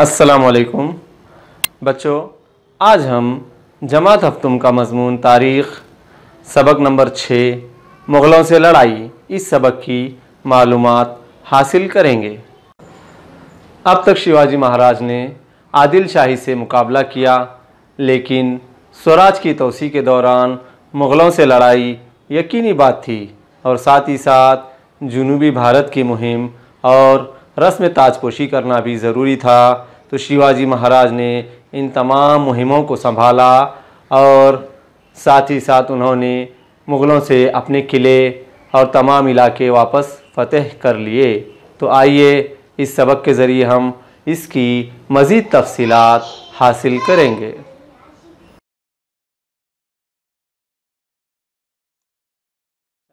असलकुम बच्चों, आज हम जमात हफ्तुम का मजमून तारीख़, सबक नंबर छः, मुग़लों से लड़ाई, इस सबक की मालूमात हासिल करेंगे। अब तक शिवाजी महाराज ने आदिल शाही से मुकाबला किया, लेकिन स्वराज की तोसी के दौरान मुग़लों से लड़ाई यकीनी बात थी और साथ ही साथ जनूबी भारत की मुहिम और रस्म ताजपोशी करना भी ज़रूरी था। तो शिवाजी महाराज ने इन तमाम मुहिमों को संभाला और साथ ही साथ उन्होंने मुग़लों से अपने किले और तमाम इलाके वापस फतेह कर लिए। तो आइए इस सबक के ज़रिए हम इसकी मज़ीद तफसीलात हासिल करेंगे।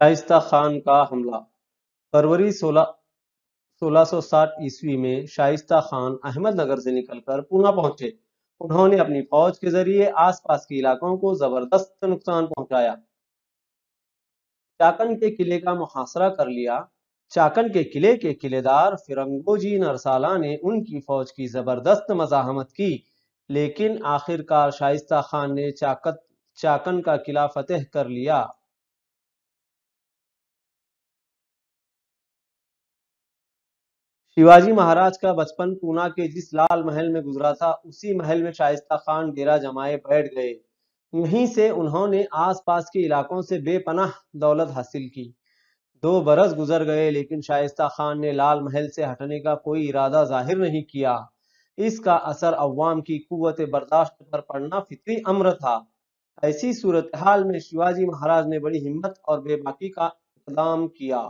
शाइस्ता खान का हमला, फरवरी 16 1660 ईस्वी में शाइस्ता खान अहमदनगर से निकलकर पूना पहुँचे। उन्होंने अपनी फौज के ज़रिए आसपास के इलाकों को ज़बरदस्त नुकसान पहुँचाया। चाकन के किले का मुहासरा कर लिया। चाकन के किले के किलेदार फिरंगोजी नरसाला ने उनकी फौज की ज़बरदस्त मजाहमत की, लेकिन आखिरकार शाइस्ता खान ने चाकत चाकन का किला फतेह कर लिया। शिवाजी महाराज का बचपन पूना के जिस लाल महल में गुजरा था, उसी महल में शाइस्ता खान डेरा जमाए बैठ गए। यहीं से उन्होंने आसपास के इलाकों से बेपनाह दौलत हासिल की। दो बरस गुजर गए, लेकिन शाइस्ता खान ने लाल महल से हटने का कोई इरादा ज़ाहिर नहीं किया। इसका असर अवाम की कुत बर्दाश्त पर पड़ना फितरी अम्र था। ऐसी सूरत हाल में शिवाजी महाराज ने बड़ी हिम्मत और बेबाकी का इकदाम किया।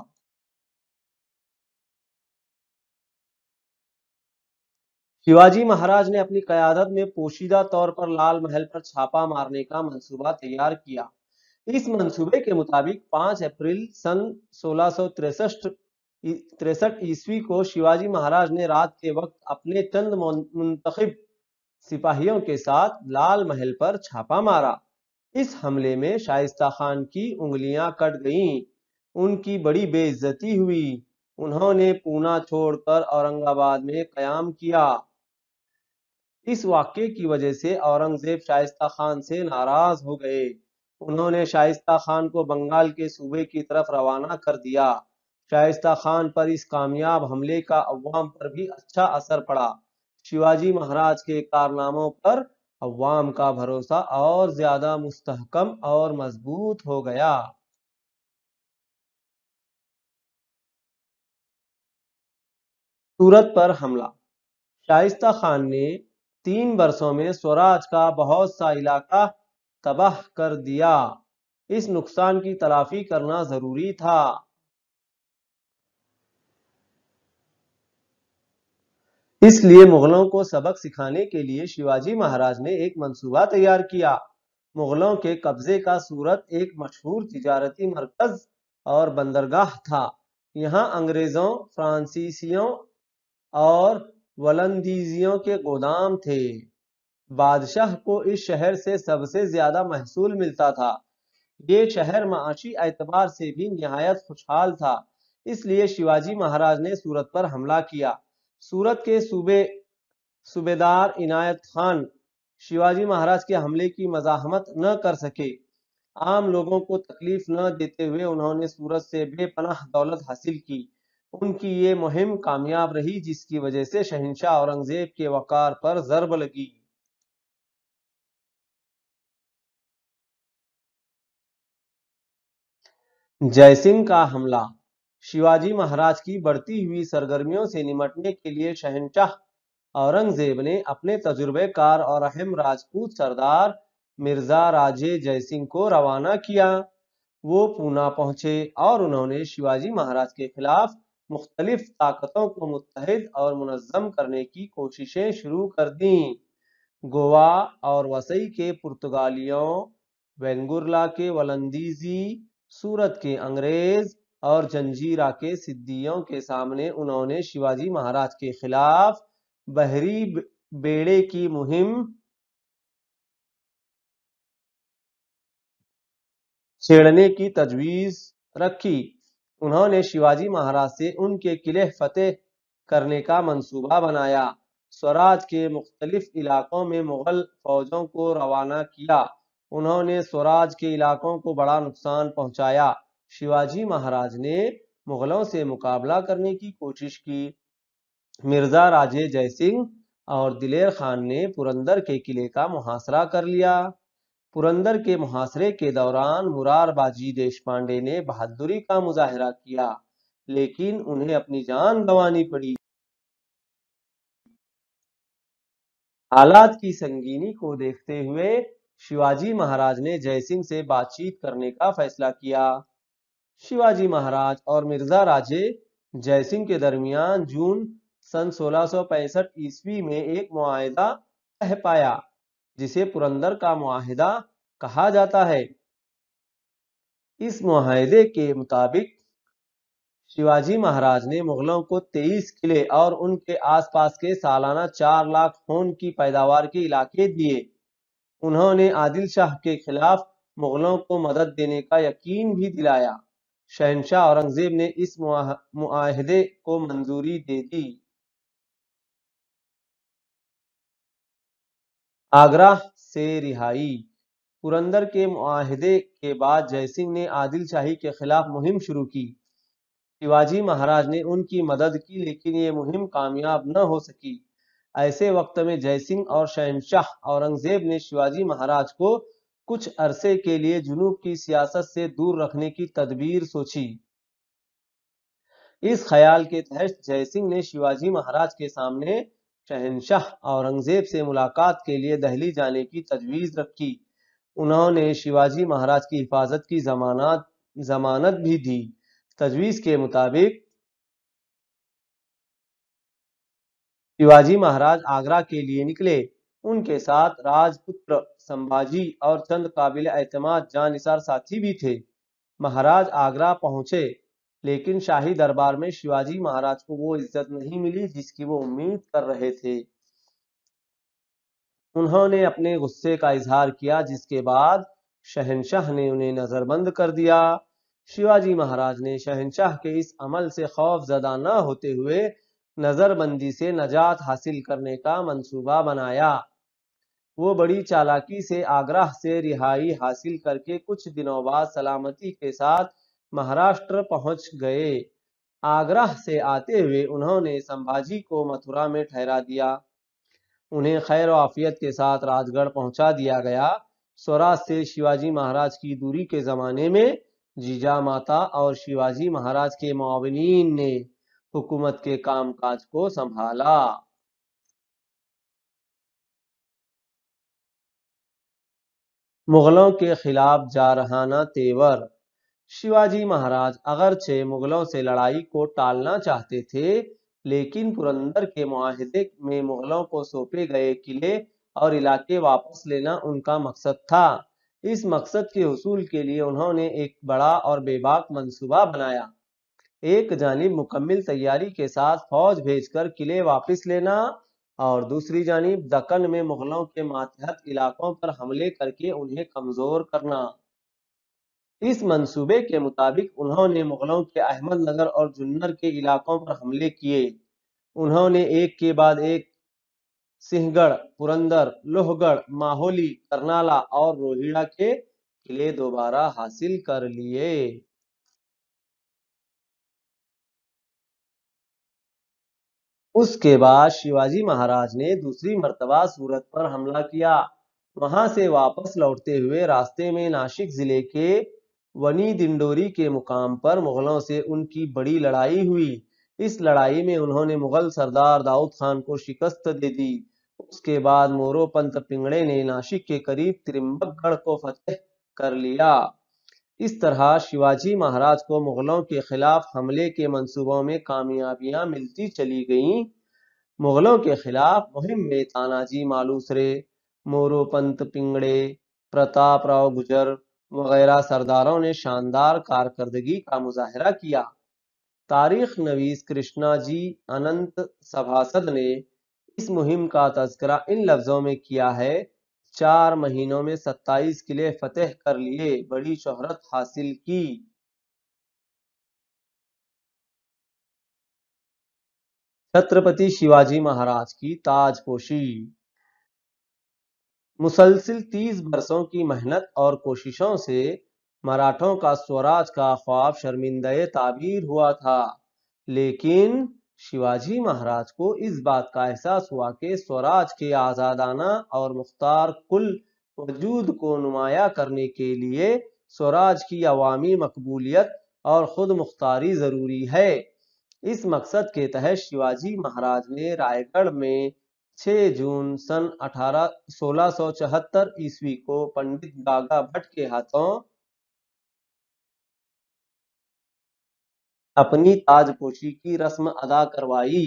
शिवाजी महाराज ने अपनी कयादत में पोशीदा तौर पर लाल महल पर छापा मारने का मंसूबा तैयार किया। इस मंसूबे के मुताबिक 5 अप्रैल सन सोलह तिरसठ ईस्वी को शिवाजी महाराज ने रात के वक्त अपने चंद मुंतखब सिपाहियों के साथ लाल महल पर छापा मारा। इस हमले में शाइस्ता खान की उंगलियाँ कट गईं, उनकी बड़ी बेइज्जती हुई। उन्होंने पूना छोड़कर औरंगाबाद में कयाम किया। इस वाक्य की वजह से औरंगज़ेब शाइस्ता खान से नाराज़ हो गए। उन्होंने शाइस्ता खान को बंगाल के सूबे की तरफ़ रवाना कर दिया। शाइस्ता खान पर इस कामयाब हमले का अवाम पर भी अच्छा असर पड़ा। शिवाजी महाराज के कारनामों पर अवाम का भरोसा और ज़्यादा मुस्तहकम और मज़बूत हो गया। सूरत पर हमला। शाइस्ता खान ने तीन वर्षों में स्वराज का बहुत सा इलाका तबाह कर दिया। इस नुकसान की तलाफी करना ज़रूरी था। इसलिए मुगलों को सबक सिखाने के लिए शिवाजी महाराज ने एक मंसूबा तैयार किया। मुगलों के कब्जे का सूरत एक मशहूर तिजारती मरकज और बंदरगाह था। यहाँ अंग्रेज़ों, फ्रांसीसियों और वलंदीजियों के गोदाम थे। बादशाह को इस शहर से सबसे ज़्यादा महसूल मिलता था। ये शहर माशी एतबार से भी नहायत खुशहाल था, इसलिए शिवाजी महाराज ने सूरत पर हमला किया। सूरत के सूबे, सूबेदार इनायत खान शिवाजी महाराज के हमले की मजाहमत न कर सके। आम लोगों को तकलीफ़ न देते हुए उन्होंने सूरत से बेपनाह दौलत हासिल की। उनकी ये मुहिम कामयाब रही, जिसकी वजह से शहनशाह औरंगज़ेब के वकार पर जरब लगी। जयसिंह का हमला। शिवाजी महाराज की बढ़ती हुई सरगर्मियों से निमटने के लिए शहनशाह औरंगज़ेब ने अपने तजुर्बेकार और अहम राजपूत सरदार मिर्ज़ा राजे जयसिंह को रवाना किया। वो पूना पहुँचे और उन्होंने शिवाजी महाराज के खिलाफ मुख्तलिफ़ ताकतों को मुतहद और मुनज़म करने की कोशिशें शुरू कर दी। गोवा और वसई के पुर्तगालियों, वेंगुरला के वलंदीजी, सूरत के अंग्रेज़ और जंजीरा के सिद्दियों के सामने उन्होंने शिवाजी महाराज के खिलाफ बहरी बेड़े की मुहिम छेड़ने की तजवीज रखी। उन्होंने शिवाजी महाराज से उनके किले फतेह करने का मंसूबा बनाया। स्वराज के मुख्तलिफ़ इलाकों में मुगल फौजों को रवाना किया। उन्होंने स्वराज के इलाकों को बड़ा नुकसान पहुँचाया। शिवाजी महाराज ने मुगलों से मुकाबला करने की कोशिश की। मिर्ज़ा राजे जयसिंह और दिलेर खान ने पुरंदर के किले का मुहासरा कर लिया। पुरंदर के मुहासरे के दौरान मुरारबाजी देशपांडे ने बहादुरी का मुजाहरा किया, लेकिन उन्हें अपनी जान गंवानी पड़ी। हालात की संगीनी को देखते हुए शिवाजी महाराज ने जयसिंह से बातचीत करने का फैसला किया। शिवाजी महाराज और मिर्ज़ा राजे जयसिंह के दरमियान जून सन 1665 ईस्वी में एक मुआहिदा कह पाया। जिसे पुरंदर का मुआहिदा कहा जाता है। इस मुआहिदे के मुताबिक शिवाजी महाराज ने मुगलों को 23 किले और उनके आसपास के सालाना चार लाख खून की पैदावार के इलाके दिए। उन्होंने आदिल शाह के खिलाफ मुगलों को मदद देने का यकीन भी दिलाया। शहनशाह औरंगज़ेब ने इस मुआहिदे को मंजूरी दे दी। आगरा से रिहाई। पुरंदर के मुआहिदे के बाद जयसिंह ने आदिल शाही के खिलाफ मुहिम शुरू की। शिवाजी महाराज ने उनकी मदद की, लेकिन ये मुहिम कामयाब न हो सकी। ऐसे वक्त में जयसिंह और शहनशाह औरंगज़ेब ने शिवाजी महाराज को कुछ अरसे के लिए जुनूब की सियासत से दूर रखने की तदबीर सोची। इस ख्याल के तहत जयसिंह ने शिवाजी महाराज के सामने शहनशाह औरंगज़ेब से मुलाकात के लिए दहली जाने की तजवीज रखी। उन्होंने शिवाजी महाराज की हिफाजत की जमानत जमानत भी दी। तजवीज के मुताबिक शिवाजी महाराज आगरा के लिए निकले। उनके साथ राजपुत्र संभाजी और चंद काबिल एतमाद जानिसार साथी भी थे। महाराज आगरा पहुँचे। लेकिन शाही दरबार में शिवाजी महाराज को वो इज़्ज़त नहीं मिली जिसकी वो उम्मीद कर रहे थे। उन्होंने अपने गुस्से का इजहार किया, जिसके बाद शहनशाह ने उन्हें नजरबंद कर दिया। शिवाजी महाराज ने शहनशाह के इस अमल से खौफ जदा न होते हुए नजरबंदी से नजात हासिल करने का मंसूबा बनाया। वो बड़ी चालाकी से आगरा से रिहाई हासिल करके कुछ दिनों बाद सलामती के साथ महाराष्ट्र पहुँच गए। आगरा से आते हुए उन्होंने संभाजी को मथुरा में ठहरा दिया। उन्हें खैर आफियत के साथ राजगढ़ पहुँचा दिया गया। स्वराज से शिवाजी महाराज की दूरी के जमाने में जीजा माता और शिवाजी महाराज के मुआवनीन ने हुकूमत के कामकाज को संभाला। मुगलों के खिलाफ जा जारहाना तेवर। शिवाजी महाराज अगरचे मुगलों से लड़ाई को टालना चाहते थे, लेकिन पुरंदर के मुआहिदे में मुगलों को सौंपे गए किले और इलाके वापस लेना उनका मकसद था। इस मकसद के हसूल के लिए उन्होंने एक बड़ा और बेबाक मंसूबा बनाया। एक जानिब मुकम्मल तैयारी के साथ फौज भेजकर किले वापस लेना और दूसरी जानब दक्कन में मुगलों के मातहत इलाकों पर हमले करके उन्हें कमज़ोर करना। इस मंसूबे के मुताबिक उन्होंने मुगलों के अहमदनगर और जुन्नर के इलाकों पर हमले किए। उन्होंने एक के बाद एक सिंहगढ़, पुरंदर, लोहगढ़, माहोली, करनाला और रोहिड़ा के किले दोबारा हासिल कर लिए। उसके बाद शिवाजी महाराज ने दूसरी मर्तबा सूरत पर हमला किया। वहाँ से वापस लौटते हुए रास्ते में नासिक ज़िले के वनी दिंडोरी के मुकाम पर मुगलों से उनकी बड़ी लड़ाई हुई। इस लड़ाई में उन्होंने मुगल सरदार दाऊद खान को शिकस्त दे दी। उसके बाद मोरोपंत पिंगड़े ने नासिक के करीब त्रिम्बकगढ़ को फतेह कर लिया। इस तरह शिवाजी महाराज को मुगलों के खिलाफ हमले के मंसूबों में कामयाबियाँ मिलती चली गईं। मुगलों के खिलाफ मुहिम में तानाजी मालूसरे मोरोपंत पिंगड़े प्रताप राव गुजर वगैरह सरदारों ने शानदार कारकर्दगी का मुजाहरा किया। तारीख नवीस कृष्णा जी अनंत सभासद ने इस मुहिम का तस्करा इन लफ्जों में किया है, चार महीनों में 27 किले फतेह कर लिए, बड़ी शोहरत हासिल की। छत्रपति शिवाजी महाराज की ताजपोशी। मुसलसिल तीस बरसों की मेहनत और कोशिशों से मराठों का स्वराज का ख्वाब शर्मिंदे ताबीर हुआ था। लेकिन शिवाजी महाराज को इस बात का एहसास हुआ कि स्वराज के आजादाना और मुख्तार कुल वजूद को नुमाया करने के लिए स्वराज की अवामी मकबूलियत और खुद मुख्तारी ज़रूरी है। इस मकसद के तहत शिवाजी महाराज ने रायगढ़ में 6 जून सन अठारह, सोलह ईस्वी को पंडित गागा भट्ट के हाथों अपनी ताजपोशी की रस्म अदा करवाई।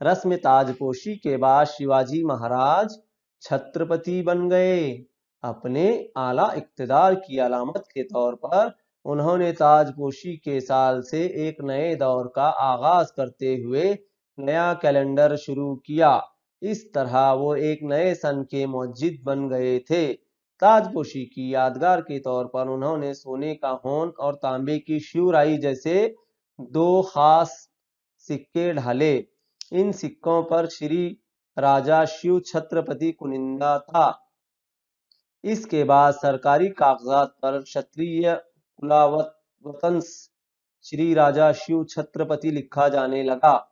रस्म ताजपोशी के बाद शिवाजी महाराज छत्रपति बन गए। अपने आला इकतदार की अलामत के तौर पर उन्होंने ताजपोशी के साल से एक नए दौर का आगाज़ करते हुए नया कैलेंडर शुरू किया। इस तरह वो एक नए सन के मस्जिद बन गए थे। ताजपोशी की यादगार के तौर पर उन्होंने सोने का होन और तांबे की शिवराई जैसे दो खास सिक्के ढाले। इन सिक्कों पर श्री राजा शिव छत्रपति कुनिंदा था। इसके बाद सरकारी कागजात पर क्षत्रिय कुलावत श्री राजा शिव छत्रपति लिखा जाने लगा।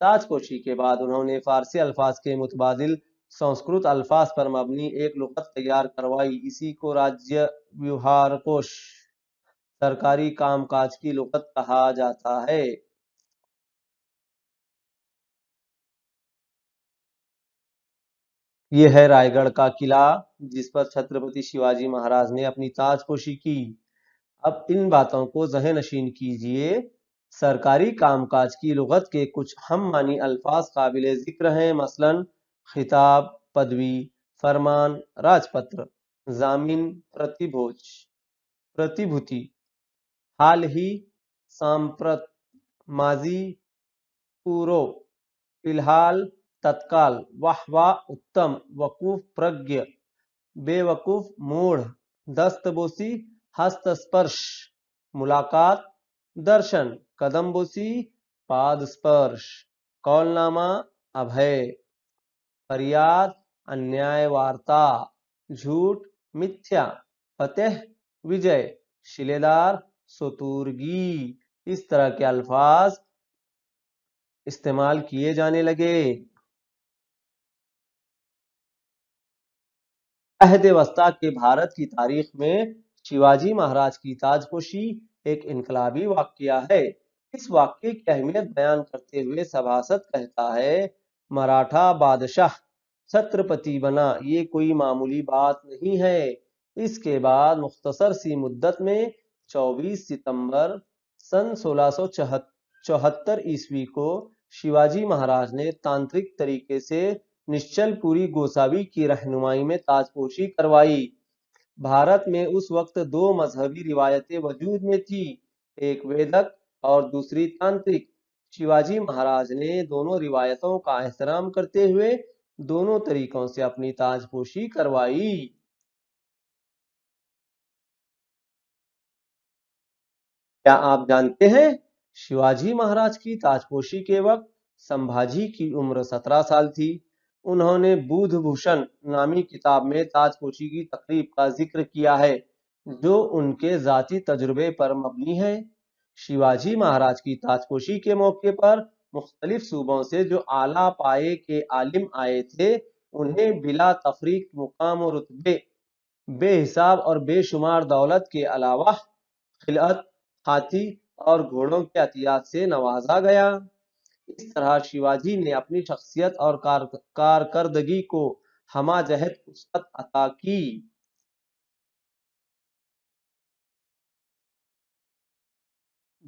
ताजपोशी के बाद उन्होंने फारसी अल्फाज के मुतबादिल संस्कृत अल्फाज पर मबनी एक लुगत तैयार करवाई। इसी को राज्य व्यवहार कोश सरकारी कामकाज की लुगत कहा जाता है। ये है रायगढ़ का किला, जिस पर छत्रपति शिवाजी महाराज ने अपनी ताजपोशी की। अब इन बातों को जहन नशीन कीजिए। सरकारी कामकाज की लुगत के कुछ हम मानी अल्फाज काबिल ज़िक्र हैं। मसलन, खिताब, पदवी, फरमान, राजपत्र, जामिन प्रतिभोज, प्रतिभूति, हाल ही सांप्रत, माजी पूर्व फ़िलहाल तत्काल, वाह वाह, उत्तम, वकूफ प्रज्ञ, बेवकूफ़ मूढ़, दस्तबोसी, हस्तस्पर्श, मुलाकात दर्शन, कदमबोसी पाद स्पर्श कौलनामा, अभय। फरियाद अन्याय वार्ता झूठ, मिथ्या, फतेह, विजय, शिलेदार, सुतूरगी। इस तरह के अल्फाज इस्तेमाल किए जाने लगे। अहद वस्ता के भारत की तारीख में शिवाजी महाराज की ताजपोशी एक इनकलाबी वाक्य है। इस वाक्य की अहमियत बयान करते हुए सभासद कहता है, मराठा बादशाह, छत्रपति बना, ये कोई मामूली बात नहीं है। इसके बाद मुख्तसर सी मुद्दत में 24 सितंबर सन सोलह ईस्वी को शिवाजी महाराज ने तांत्रिक तरीके से निश्चलपुरी गोसावी की रहनुमाई में ताजपोशी करवाई। भारत में उस वक्त दो मजहबी रिवायतें वजूद में थी, एक वेदक और दूसरी तांत्रिक। शिवाजी महाराज ने दोनों रिवायतों का एहतराम करते हुए दोनों तरीकों से अपनी ताजपोशी करवाई। क्या आप जानते हैं, शिवाजी महाराज की ताजपोशी के वक्त संभाजी की उम्र सत्रह साल थी। उन्होंने बुध भूषण नामी किताब में ताजपोशी की तकरीब का ज़िक्र किया है, जो उनके जाती तजुर्बे पर मबनी है। शिवाजी महाराज की ताजपोशी के मौके पर मुख्तलिफ़ सूबों से जो आला पाए के आलिम आए थे, उन्हें बिला तफरीक मुकाम और रुतबे, बेहिसाब और बेशुमार दौलत के अलावा खिलत, हाथी और घोड़ों के अतियात से नवाजा गया। इस तरह शिवाजी ने अपनी शख्सियत और कार, कारकर्दगी को हमा जहद उसत अता की।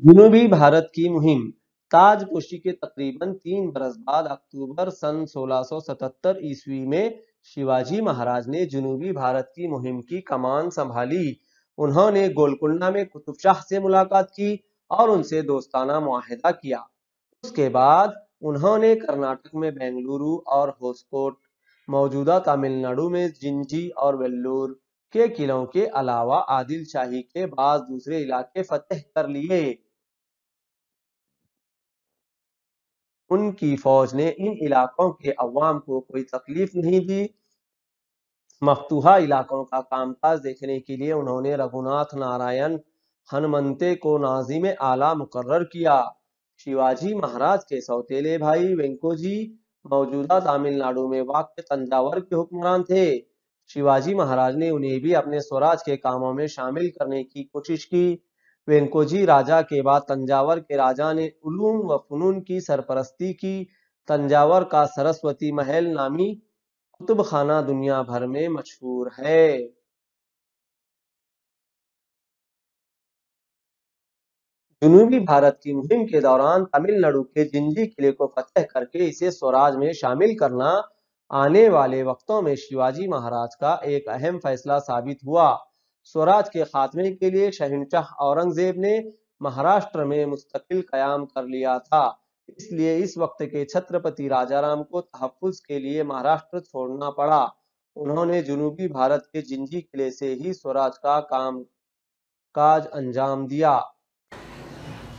जनूबी भारत की मुहिम ताजपोशी के तकरीबन तीन बरस बाद अक्टूबर सन 1677 ईस्वी में शिवाजी महाराज ने जुनूबी भारत की मुहिम की कमान संभाली। उन्होंने गोलकुंडा में कुतुब शाह से मुलाकात की और उनसे दोस्ताना मुआहिदा किया। उसके बाद उन्होंने कर्नाटक में बेंगलुरु और होसकोट मौजूदा तमिलनाडु में जिंजी और वेल्लूर के किलों के अलावा आदिल शाही के बाद दूसरे इलाके फतेह कर लिए। उनकी फौज ने इन इलाकों के अवाम को कोई तकलीफ़ नहीं दी। मफतूहा इलाकों का कामकाज देखने के लिए उन्होंने रघुनाथ नारायण, हनुमंते को नाजिम आला मुकर्र किया। शिवाजी महाराज के सौतेले भाई वेंकोजी मौजूदा तमिलनाडु में वाक्य तंजावर के हुक्मरान थे। शिवाजी महाराज ने उन्हें भी अपने स्वराज के कामों में शामिल करने की कोशिश की। वेंकोजी राजा के बाद तंजावर के राजा ने उलूम व फनून की सरपरस्ती की। तंजावर का सरस्वती महल नामी कुतुब खाना दुनिया भर में मशहूर है। जनूबी भारत की मुहिम के दौरान तमिलनाडु के जिंजी किले को फतेह करके इसे स्वराज में शामिल करना आने वाले वक्तों में शिवाजी महाराज का एक अहम फैसला साबित हुआ। स्वराज के खात्मे के लिए शहनशाह औरंगज़ेब ने महाराष्ट्र में मुस्तकिल कयाम कर लिया था। इसलिए इस वक्त के छत्रपति राजाराम को तहफ़्फ़ुज़ के लिए महाराष्ट्र छोड़ना पड़ा। उन्होंने जुनूबी भारत के जिंजी किले से ही स्वराज का काम, काज अंजाम दिया।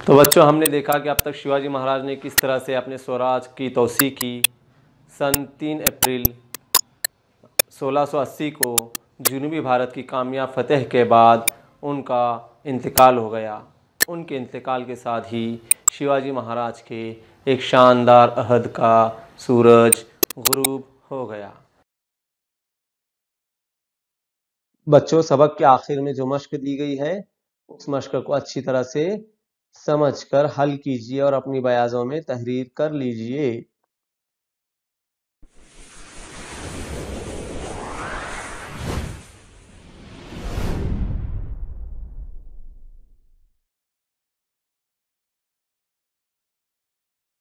तो बच्चों, हमने देखा कि अब तक शिवाजी महाराज ने किस तरह से अपने स्वराज की तोसी की। सन तीन अप्रैल 1680 को जनूबी भारत की कामयाब फतेह के बाद उनका इंतकाल हो गया। उनके इंतकाल के साथ ही शिवाजी महाराज के एक शानदार अहद का सूरज गुरूब हो गया। बच्चों, सबक के आखिर में जो मश्क दी गई है, उस मश्क को अच्छी तरह से समझकर हल कीजिए और अपनी बयाजों में तहरीर कर लीजिए।